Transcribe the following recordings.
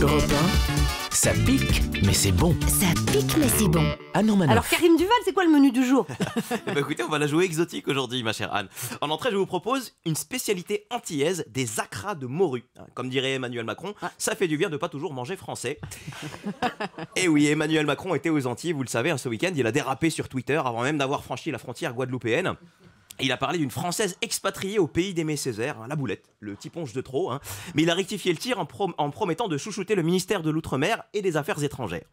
Europe 1, ça pique, mais c'est bon. Ça pique, mais c'est bon. Anne Romanoff. Alors Karim Duval, c'est quoi le menu du jour? Eh ben, écoutez, on va la jouer exotique aujourd'hui, ma chère Anne. En entrée, je vous propose une spécialité antillaise, des acras de morue. Hein, Comme dirait Emmanuel Macron, ça fait du bien de pas toujours manger français. Et oui, Emmanuel Macron était aux Antilles, vous le savez, hein, ce week-end, il a dérapé sur Twitter avant même d'avoir franchi la frontière guadeloupéenne. Il a parlé d'une Française expatriée au pays d'Aimé Césaire, hein, la boulette, le petit ponche de trop, hein. mais il a rectifié le tir en, en promettant de chouchouter le ministère de l'Outre-mer et des Affaires étrangères.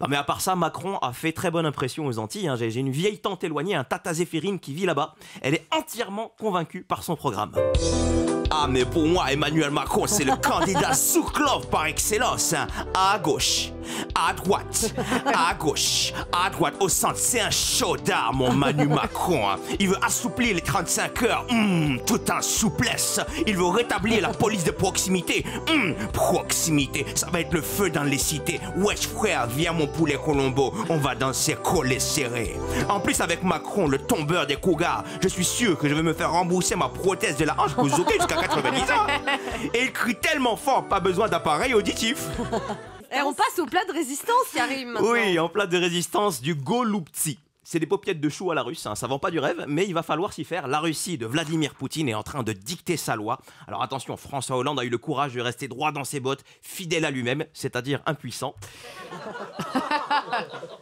Non mais à part ça, Macron a fait très bonne impression aux Antilles. hein. J'ai une vieille tante éloignée, un tata Zéphirine qui vit là-bas. Elle est entièrement convaincue par son programme. Ah mais pour moi, Emmanuel Macron, c'est le candidat Souklov par excellence. hein. À gauche, à droite, à gauche, à droite, au centre. C'est un chaudard, mon Manu Macron. hein. Il veut assouplir les 35 heures, hum, tout en souplesse. Il veut rétablir la police de proximité. Hum, proximité, ça va être le feu dans les cités. Wesh frère, viens mon poulet Colombo, on va danser collé serré. En plus avec Macron, le tombeur des cougars, je suis sûr que je vais me faire rembourser ma prothèse de la hanche Bouzouké jusqu'à 90 ans. Et il crie tellement fort, pas besoin d'appareil auditif. Et on passe au plat de résistance, Karim. maintenant. Oui, en plat de résistance du Goloupti. C'est des paupiètes de chou à la russe, hein. ça vend pas du rêve, mais il va falloir s'y faire. La Russie de Vladimir Poutine est en train de dicter sa loi. Alors attention, François Hollande a eu le courage de rester droit dans ses bottes, fidèle à lui-même, c'est-à-dire impuissant.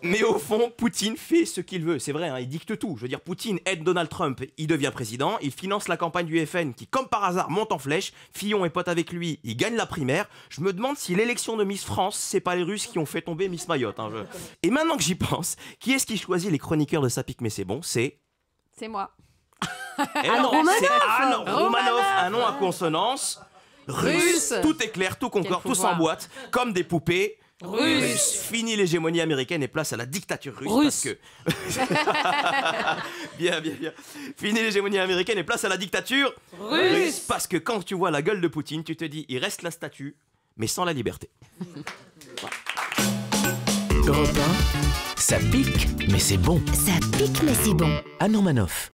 Mais au fond, Poutine fait ce qu'il veut. C'est vrai, hein, il dicte tout. Je veux dire, Poutine aide Donald Trump, il devient président, il finance la campagne du FN qui, comme par hasard, monte en flèche. Fillon est pote avec lui, il gagne la primaire. Je me demande si l'élection de Miss France, c'est pas les Russes qui ont fait tomber Miss Mayotte. hein, je- Et maintenant que j'y pense, qui est-ce qui choisit les chroniqueurs de pique mais c'est bon C'est. C'est moi. Eh non, Romanoff C'est Anne Romanoff, un nom à consonance. Russe. Tout est clair, tout concorde, tout s'emboîte, comme des poupées. Russe. Fini l'hégémonie américaine et place à la dictature russe. Russe. Parce que... bien, bien, bien. Fini l'hégémonie américaine et place à la dictature Russe. Parce que quand tu vois la gueule de Poutine, tu te dis, il reste la statue, mais sans la liberté. Europe 1, ça pique, mais c'est bon. Ça pique, mais c'est bon. Anne Romanoff.